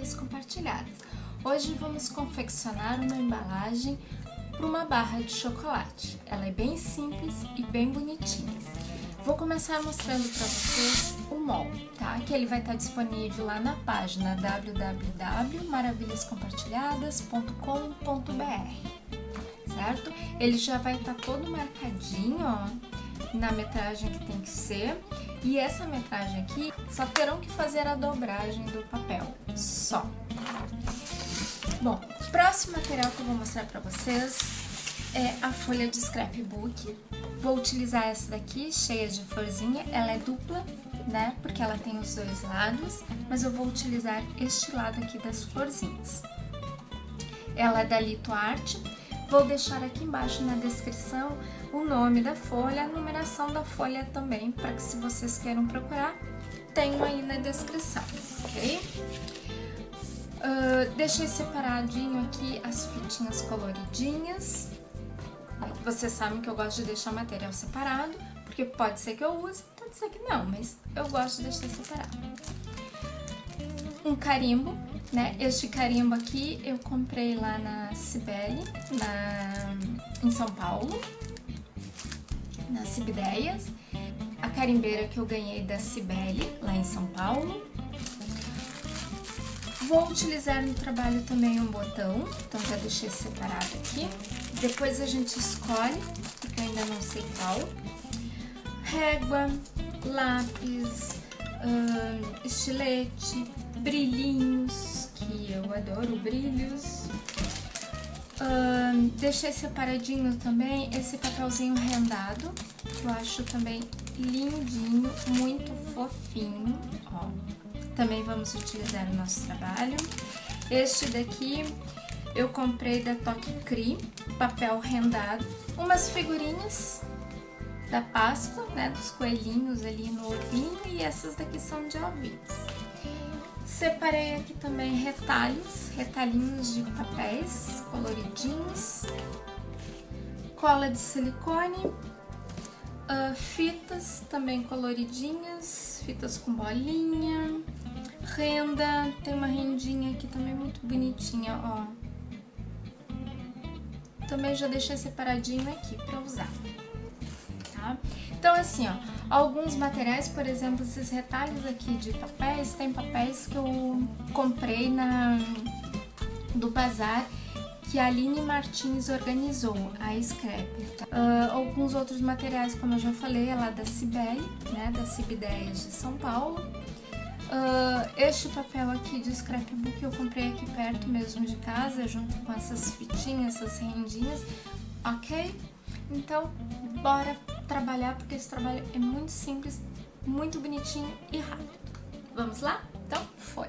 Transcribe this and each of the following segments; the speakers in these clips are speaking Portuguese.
Compartilhadas. Hoje vamos confeccionar uma embalagem para uma barra de chocolate. Ela é bem simples e bem bonitinha. Vou começar mostrando para vocês o molde, tá? Que ele vai estar disponível lá na página www.maravilhascompartilhadas.com.br, certo? Ele já vai estar todo marcadinho, ó, na metragem que tem que ser. E essa metragem aqui, só terão que fazer a dobragem do papel, só. Bom, o próximo material que eu vou mostrar pra vocês é a folha de scrapbook. Vou utilizar essa daqui, cheia de florzinha, ela é dupla, né, porque ela tem os dois lados, mas eu vou utilizar este lado aqui das florzinhas. Ela é da Lito Arte, Vou deixar aqui embaixo na descrição o nome da folha, a numeração da folha também, para que se vocês queiram procurar, tenham aí na descrição, ok? Uh, deixei separadinho aqui as fitinhas coloridinhas. Vocês sabem que eu gosto de deixar o material separado, porque pode ser que eu use, pode ser que não, mas eu gosto de deixar separado. Um carimbo né? Este carimbo aqui eu comprei lá na Cibele, na, em São Paulo, na Cibideias. A carimbeira que eu ganhei da Cibele, lá em São Paulo. Vou utilizar no trabalho também um botão, então já deixei separado aqui. Depois a gente escolhe, porque eu ainda não sei qual. Régua, lápis, hum, estilete, brilhinhos, que eu adoro brilhos. Uh, deixei separadinho também esse papelzinho rendado, que eu acho também lindinho, muito fofinho, ó. Também vamos utilizar no nosso trabalho. Este daqui eu comprei da Toque Cri, papel rendado. Umas figurinhas da Páscoa, né, dos coelhinhos ali no ovinho, e essas daqui são de ovinhos. Separei aqui também retalhos, retalhinhos de papéis coloridinhos, cola de silicone, uh, fitas também coloridinhas, fitas com bolinha, renda, tem uma rendinha aqui também muito bonitinha, ó. Também já deixei separadinho aqui para usar tá? Então, assim, ó, alguns materiais, por exemplo, esses retalhos aqui de papéis, tem papéis que eu comprei na do bazar que a Aline Martins organizou, a Scrap. Tá? Uh, alguns outros materiais, como eu já falei, é lá da Cibele, né, da Cibideias de São Paulo. Uh, este papel aqui de scrapbook eu comprei aqui perto mesmo de casa, junto com essas fitinhas, essas rendinhas, ok? Então, bora trabalhar, porque esse trabalho é muito simples, muito bonitinho e rápido. Vamos lá? Então, foi!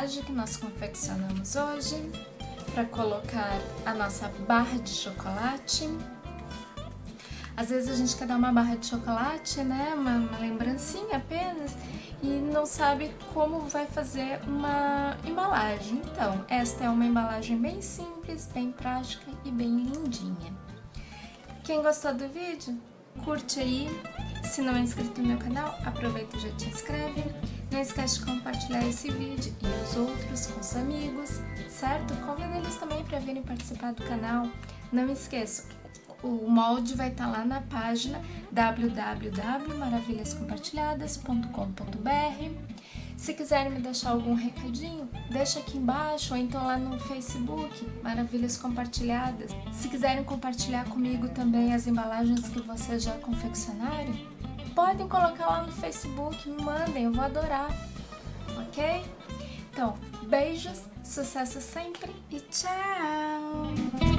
Que nós confeccionamos hoje para colocar a nossa barra de chocolate. Às vezes a gente quer dar uma barra de chocolate, né? Uma, uma lembrancinha apenas e não sabe como vai fazer uma embalagem. Então, esta é uma embalagem bem simples, bem prática e bem lindinha. Quem gostou do vídeo, curte aí. Se não é inscrito no meu canal, aproveita e já te inscreve. Não esquece de compartilhar esse vídeo e os outros com os amigos, certo? Convida eles também para virem participar do canal. Não esqueça, o molde vai estar tá lá na página www.maravilhascompartilhadas.com.br. Se quiserem me deixar algum recadinho, deixa aqui embaixo ou então lá no Facebook, Maravilhas Compartilhadas. Se quiserem compartilhar comigo também as embalagens que vocês já confeccionaram, podem colocar lá no Facebook, me mandem, eu vou adorar, ok? Então, beijos, sucesso sempre e tchau!